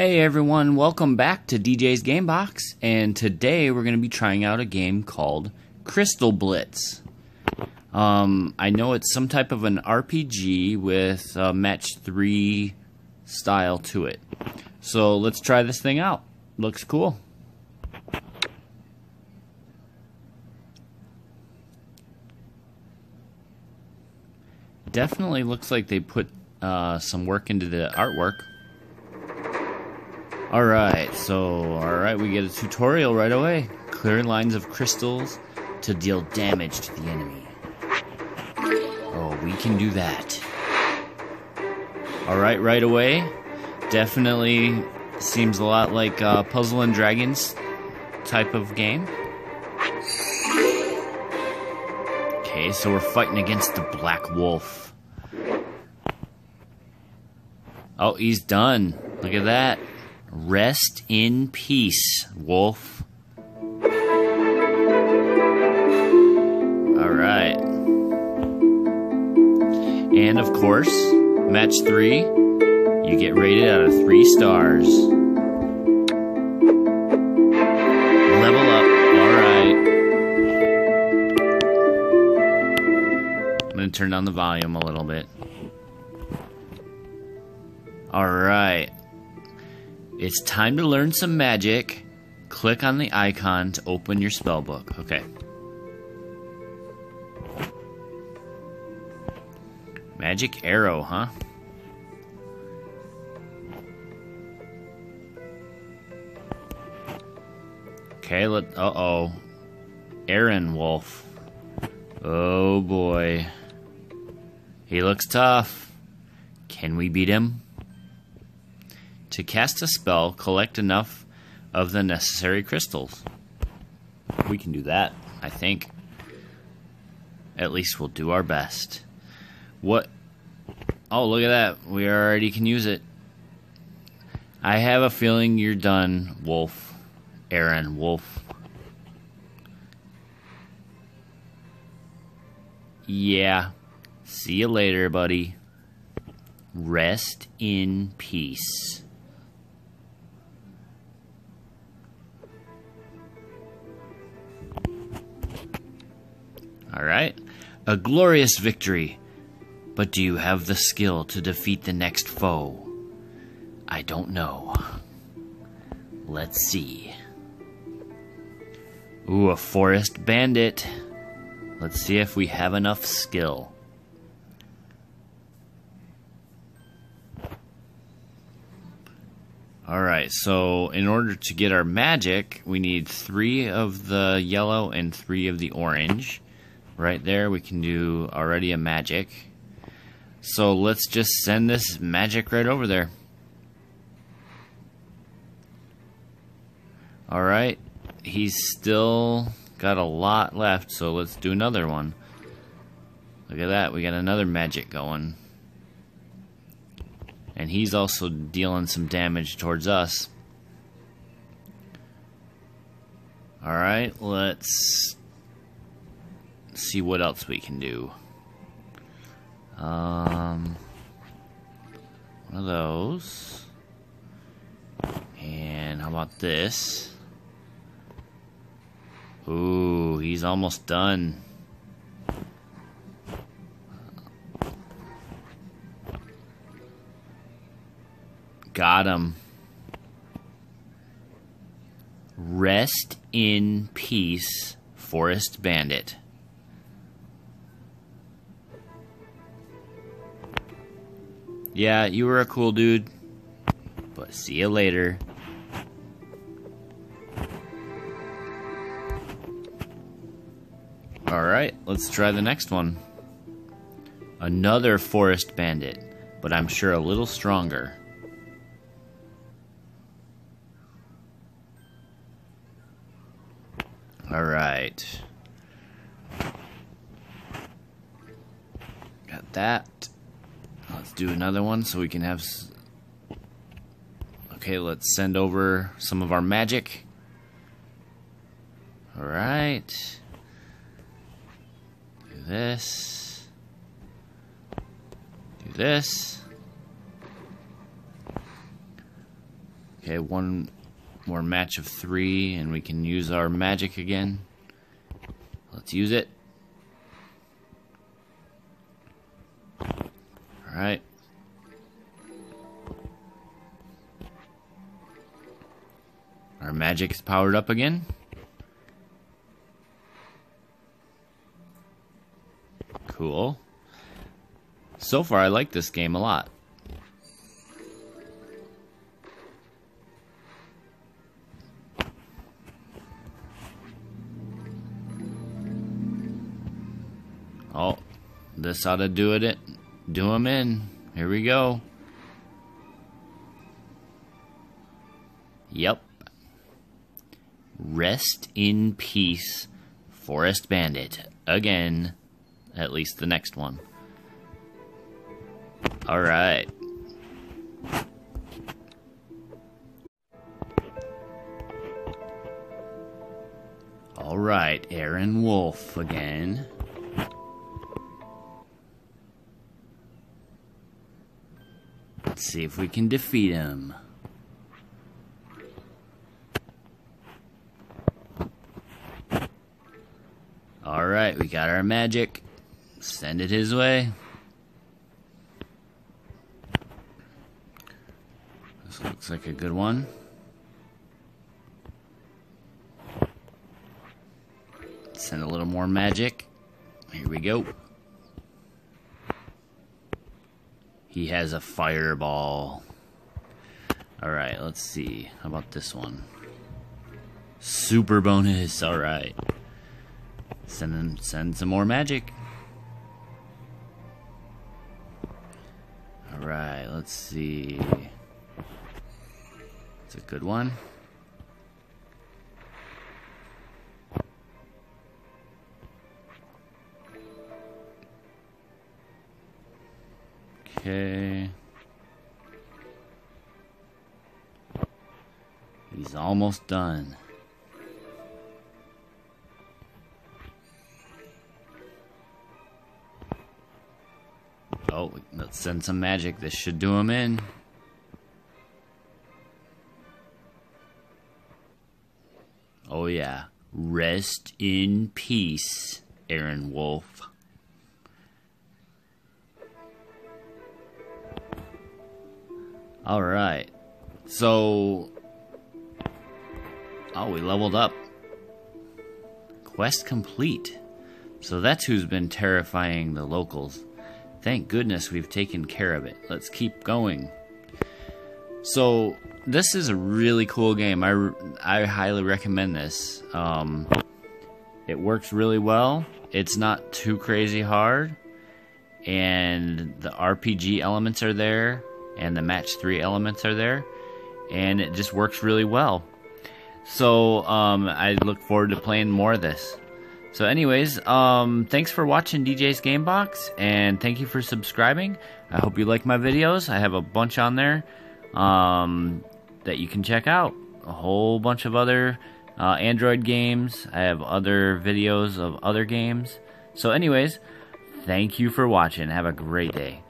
Hey everyone, welcome back to DJ's Game Box, and today we're going to be trying out a game called Crystal Blitz. Um, I know it's some type of an RPG with a match 3 style to it. So let's try this thing out. Looks cool. Definitely looks like they put uh, some work into the artwork. Alright, so, alright, we get a tutorial right away. Clearing lines of crystals to deal damage to the enemy. Oh, we can do that. Alright, right away. Definitely seems a lot like uh, Puzzle and Dragons type of game. Okay, so we're fighting against the Black Wolf. Oh, he's done. Look at that. Rest in peace, Wolf. Alright. And of course, match three, you get rated out of three stars. Level up. Alright. I'm going to turn down the volume a little bit. Alright. It's time to learn some magic. Click on the icon to open your spellbook. Okay. Magic arrow, huh? Okay, let uh-oh. Eyron Wolf. Oh boy. He looks tough. Can we beat him? To cast a spell, collect enough of the necessary crystals. We can do that, I think. At least we'll do our best. What? Oh, look at that. We already can use it. I have a feeling you're done, Wolf. Eyron Wolf. Yeah. See you later, buddy. Rest in peace. Alright. A glorious victory. But do you have the skill to defeat the next foe? I don't know. Let's see. Ooh, a forest bandit. Let's see if we have enough skill. Alright, so in order to get our magic, we need three of the yellow and three of the orange. Right there, we can do already a magic. So let's just send this magic right over there. Alright, he's still got a lot left, so let's do another one. Look at that, we got another magic going. And he's also dealing some damage towards us. Alright, let's see what else we can do. Um, one of those. And how about this? Ooh, he's almost done. Got him. Rest in peace, Forest Bandit. Yeah, you were a cool dude. But see you later. Alright, let's try the next one. Another forest bandit, but I'm sure a little stronger. Alright. Got that. Let's do another one so we can have... Okay, let's send over some of our magic. Alright. Do this. Do this. Okay, one more match of three, and we can use our magic again. Let's use it. Alright. Our magic is powered up again. Cool. So far, I like this game a lot. Oh, this ought to do it. Do him in. Here we go. Yep. Rest in peace, Forest Bandit. Again. At least the next one. Alright. Alright, Eyron Wolf again. See if we can defeat him. Alright, we got our magic. Send it his way. This looks like a good one. Send a little more magic. Here we go. He has a fireball. Alright, let's see. How about this one? Super bonus. Alright. Send, him, send some more magic. Alright, let's see. It's a good one. Okay. He's almost done. Oh, let's send some magic. This should do him in. Oh yeah. Rest in peace, Eyron Wolf. Alright. So... Oh, we leveled up. Quest complete. So that's who's been terrifying the locals. Thank goodness we've taken care of it. Let's keep going. So, this is a really cool game. I, I highly recommend this. Um, it works really well. It's not too crazy hard. And the RPG elements are there. And the match 3 elements are there. And it just works really well. So, um, I look forward to playing more of this. So anyways, um, thanks for watching DJ's Gamebox, and thank you for subscribing. I hope you like my videos. I have a bunch on there um, that you can check out. A whole bunch of other uh, Android games. I have other videos of other games. So anyways, thank you for watching. Have a great day.